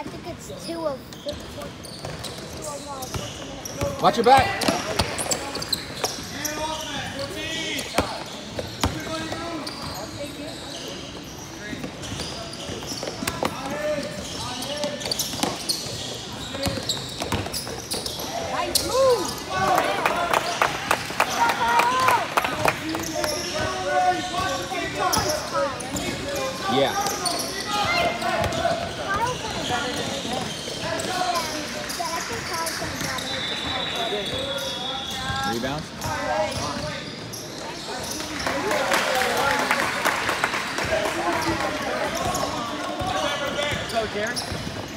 I think it's two of two of 14 minutes. Watch your back. Yeah. Rebounds. Go.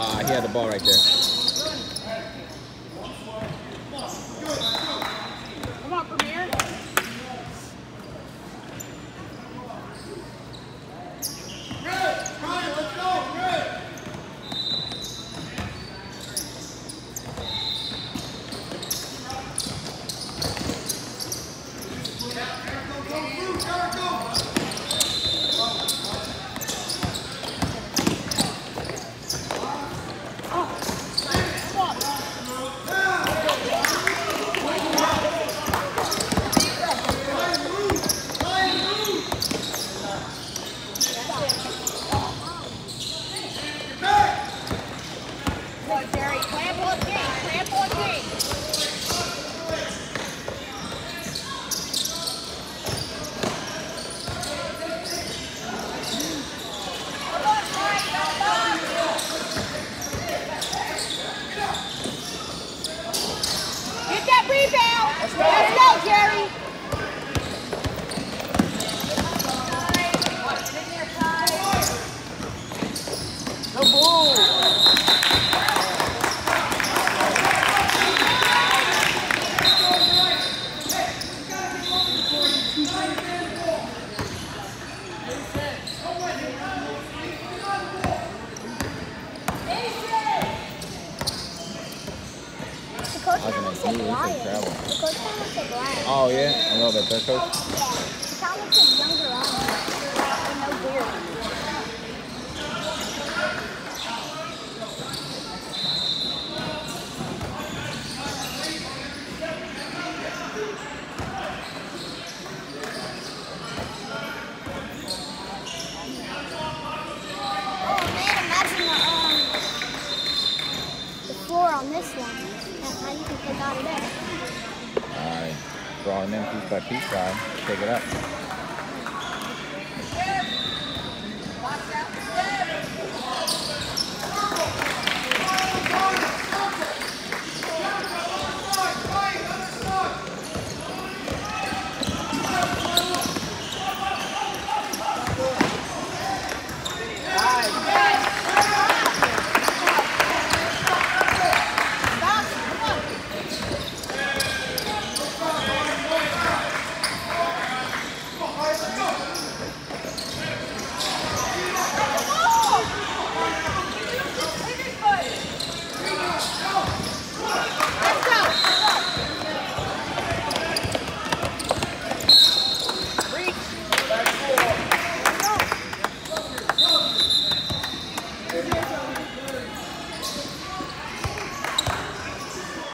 Uh, he had the ball right there. Come on, Premier. Go, Jerry. Clamp on Jake. Clamp on Jake. Get that rebound. Let's go, Jerry. Go Bulls. The coach I was almost gonna said he was Lion. in travel. The coach almost said Lion. Oh yeah, I love that. Coach. They got it in? Piece by piece, guy. Take it up.